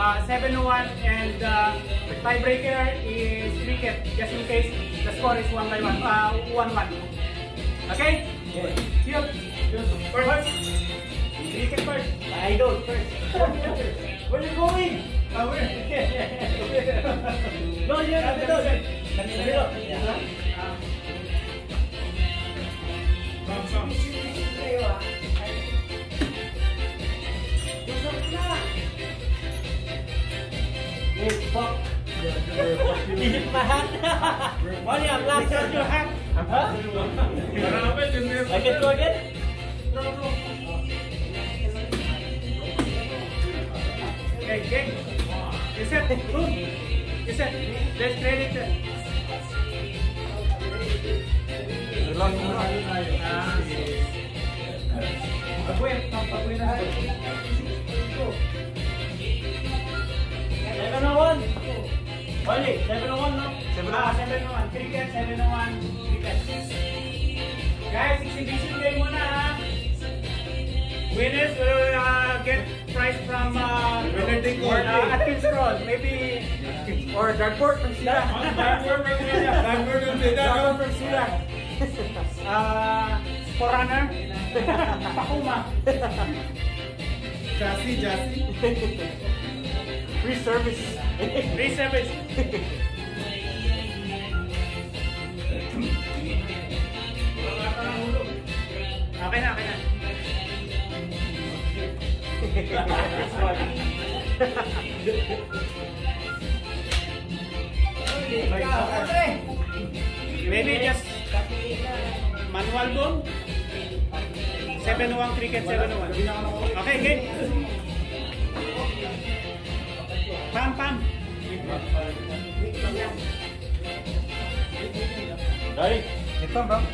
uh, 701 and uh, tiebreaker is cricket just in case the score is 1 by 1, uh, 1 1. Okay? See you. First. Cricket first. Idol first. Where you going? Ah, where? No, yeah, Kanino? Kanino? Kanino? Song, song. fuck. hit my hand. Why I'm your hand? Huh? I can do again? No, no. Okay, gang. Listen, You said let's train it. Relax, Go. 701. Only 701, no? 701. Ah, 701. 3 pairs, 701. 3 pairs. Guys, exhibition day muna ha. Winners will uh, get prize from uh, or, uh, Atkins Road. Maybe or Dartboard from Sila. Dartboard from Sila. Dartboard from Sila. Dartboard from Sila. Uh, Forerunner. Pakuma. Jassy, Jassy. Free service. Free service. Okay na, okay na. Maybe just manual boom. 701 cricket 701. Okay, game. pan pan đây. Nhiệt tâm không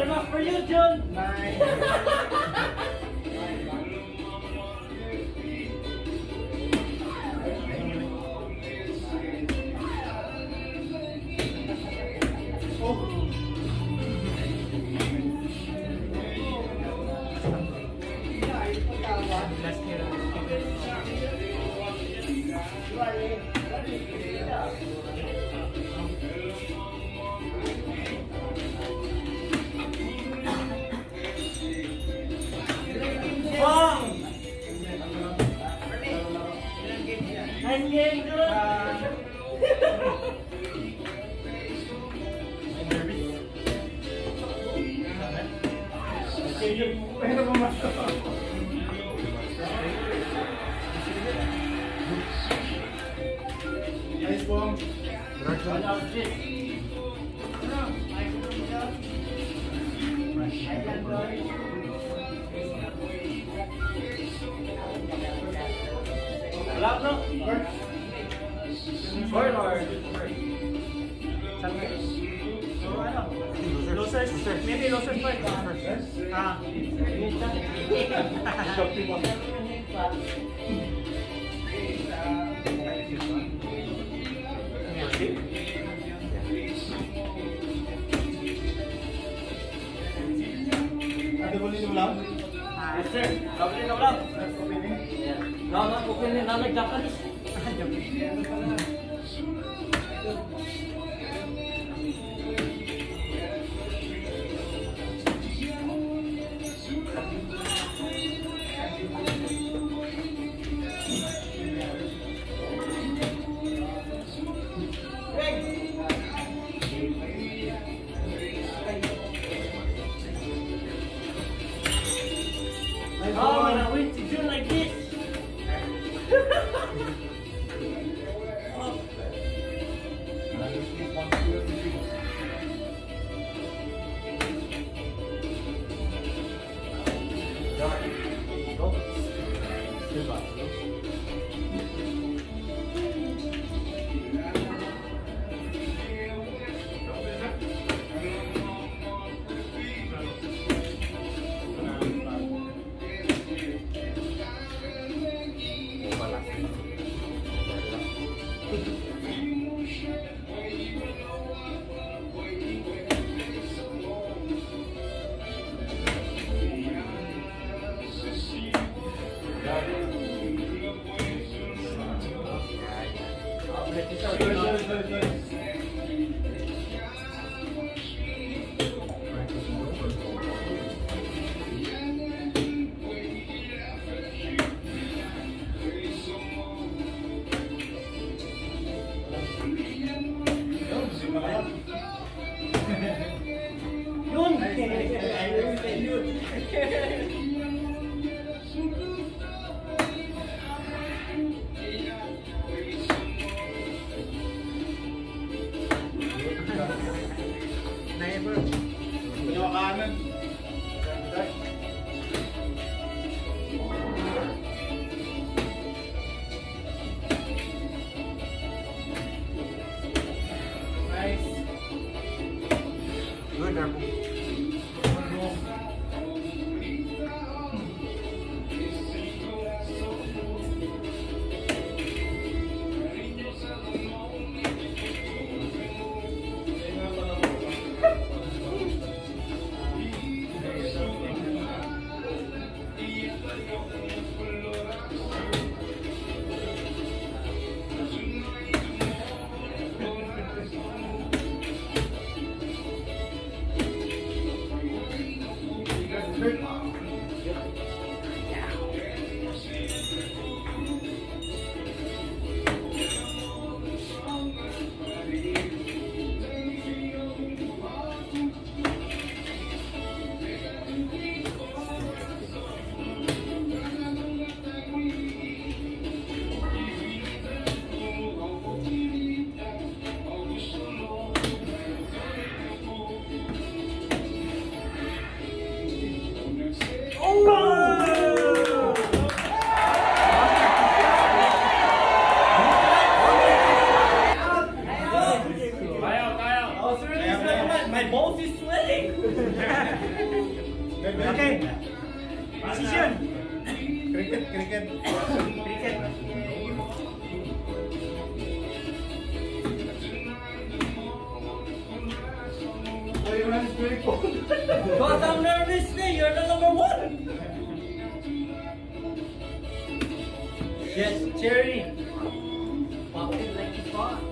Not enough for you, John. Last Wala, no? Or, or, So, ano? Losers. Maybe losers first. नाम नाम नाम Michael. Yes, Cherry. Pop it like it's hot.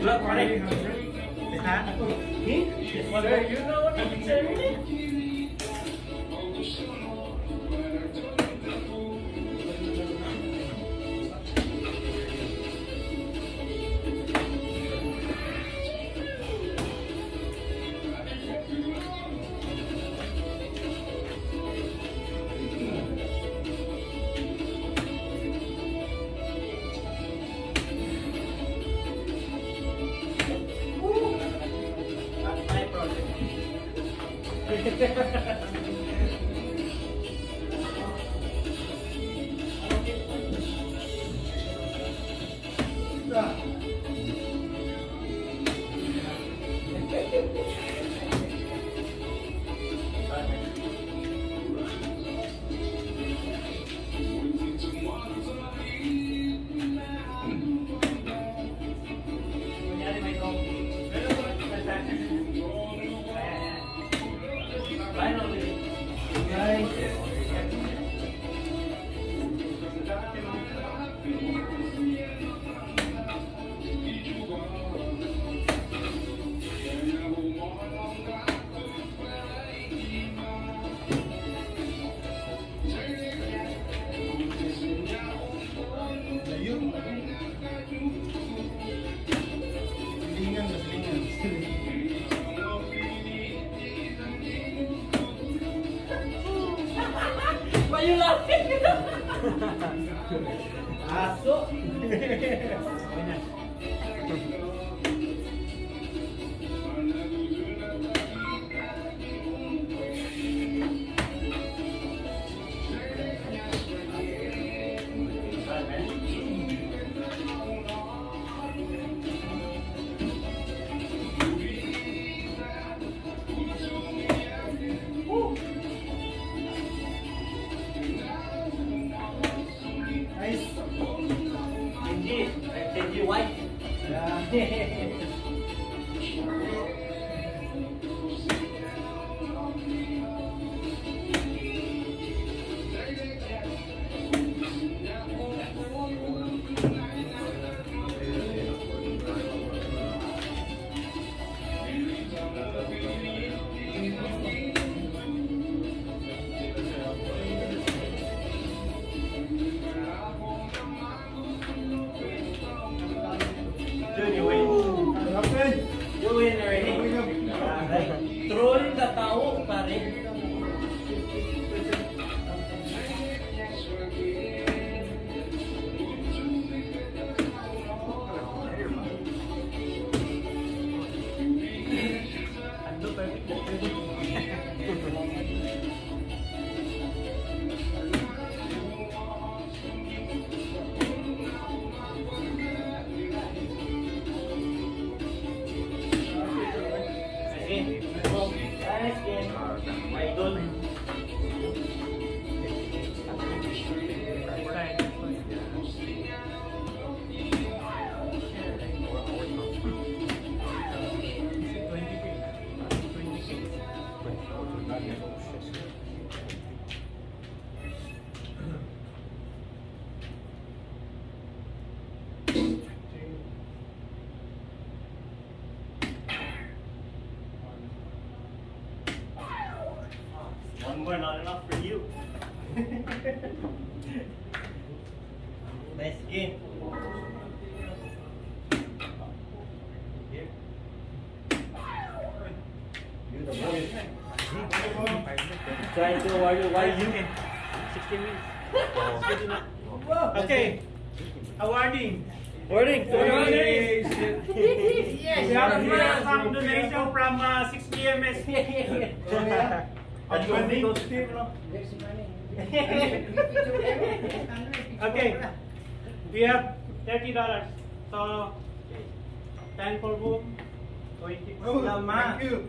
Look. Mike. huh? Huh? Sir, you know what I'm saying? Trying to award you. Why you? 16 minutes. Okay. Awarding. Warning. to your honors. We have here some donation from uh, 6 PMS. Advance Advance. Steve, no? Next money. Okay. We have thirty dollars. So ten for book, twenty for Oh, thank you.